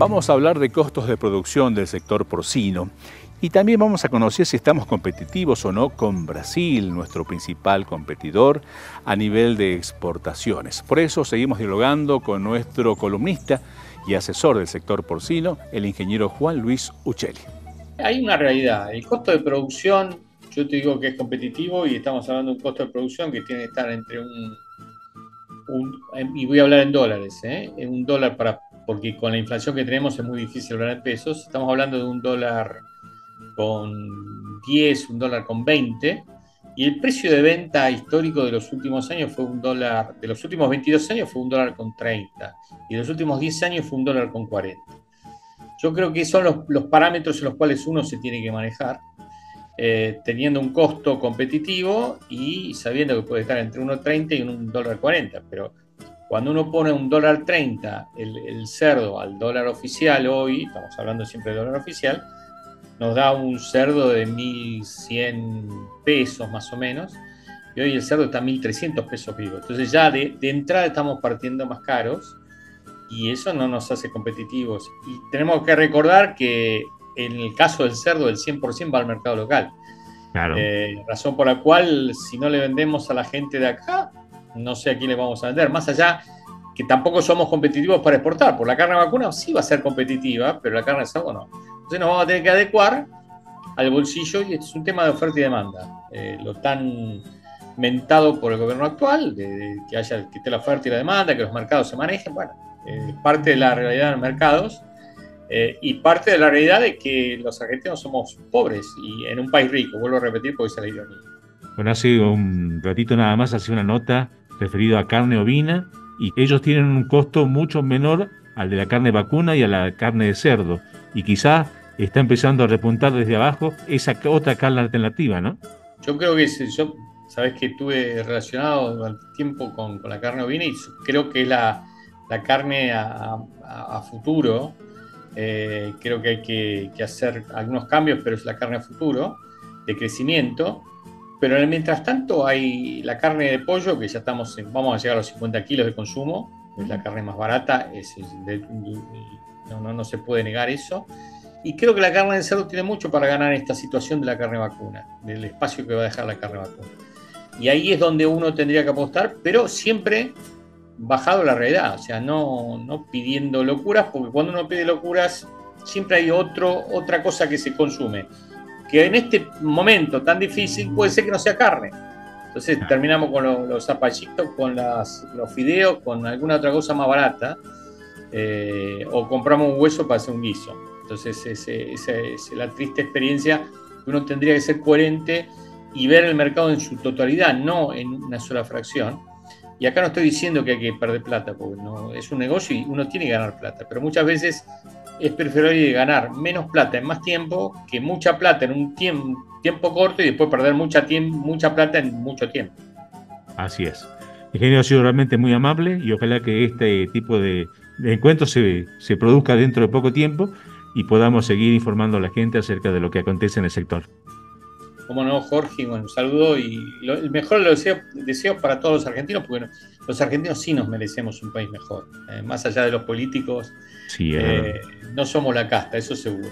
Vamos a hablar de costos de producción del sector porcino y también vamos a conocer si estamos competitivos o no con Brasil, nuestro principal competidor a nivel de exportaciones. Por eso seguimos dialogando con nuestro columnista y asesor del sector porcino, el ingeniero Juan Luis Uccelli. Hay una realidad, el costo de producción, yo te digo que es competitivo y estamos hablando de un costo de producción que tiene que estar entre un, y voy a hablar en dólares, ¿eh? un dólar para porque con la inflación que tenemos es muy difícil hablar en pesos. Estamos hablando de un dólar con 10, un dólar con 20, y el precio de venta histórico de los últimos años fue un dólar, de los últimos 22 años fue un dólar con 30, y de los últimos 10 años fue un dólar con 40. Yo creo que son los, parámetros en los cuales uno se tiene que manejar, eh, teniendo un costo competitivo y sabiendo que puede estar entre 1,30 y un dólar 40, pero cuando uno pone un dólar 30 el, cerdo al dólar oficial hoy, estamos hablando siempre de dólar oficial, nos da un cerdo de 1.100 pesos más o menos, y hoy el cerdo está a 1.300 pesos vivo. Entonces ya de, entrada estamos partiendo más caros y eso no nos hace competitivos. Y tenemos que recordar que en el caso del cerdo el 100% va al mercado local. Claro. Eh, razón por la cual si no le vendemos a la gente de acá, no sé a quién le vamos a vender, más allá que tampoco somos competitivos para exportar, por la carne vacuna sí va a ser competitiva, pero la carne de cerdo no. Entonces nos vamos a tener que adecuar al bolsillo y es un tema de oferta y demanda. Eh, lo tan mentado por el gobierno actual, de, que haya que esté la oferta y la demanda, que los mercados se manejen, bueno, eh, parte de la realidad de los mercados eh, y parte de la realidad de que los argentinos somos pobres y en un país rico, vuelvo a repetir porque es la ironía. Bueno, hace un ratito nada más hace una nota referido a carne ovina y ellos tienen un costo mucho menor al de la carne vacuna y a la carne de cerdo. Y quizás está empezando a repuntar desde abajo esa otra carne alternativa, ¿no? Yo creo que yo, sabes que estuve relacionado durante tiempo con, la carne ovina y creo que la, la carne a, futuro, eh, creo que hay que, que, hacer algunos cambios, pero es la carne a futuro, de crecimiento, pero en el mientras tanto hay la carne de pollo, que ya estamos, vamos a llegar a los 50 kilos de consumo, es la carne más barata, es, no, no, no, se puede negar eso. Y creo que la carne de cerdo tiene mucho para ganar esta situación de la carne vacuna, del espacio que va a dejar la carne vacuna. Y ahí es donde uno tendría que apostar, pero siempre bajado la realidad, o sea, no, no pidiendo locuras, porque cuando uno pide locuras, siempre hay otro, otra cosa que se consume que en este momento tan difícil puede ser que no sea carne. Entonces terminamos con los, zapallitos, con los fideos, con alguna otra cosa más barata, eh, o compramos un hueso para hacer un guiso. Entonces esa es la triste experiencia que uno tendría que ser coherente y ver el mercado en su totalidad, no en una sola fracción. Y acá no estoy diciendo que hay que perder plata, porque no, es un negocio y uno tiene que ganar plata, pero muchas veces es preferible ganar menos plata en más tiempo que mucha plata en un tiempo, corto y después perder mucha, mucha plata en mucho tiempo. Así es. Ingeniero ha sido realmente muy amable y ojalá que este tipo de, encuentros se produzca dentro de poco tiempo y podamos seguir informando a la gente acerca de lo que acontece en el sector. Como no, Jorge, bueno, un saludo y el mejor de los deseos, para todos los argentinos, porque los argentinos sí nos merecemos un país mejor, eh, más allá de los políticos. Sí, eh, no somos la casta, eso seguro.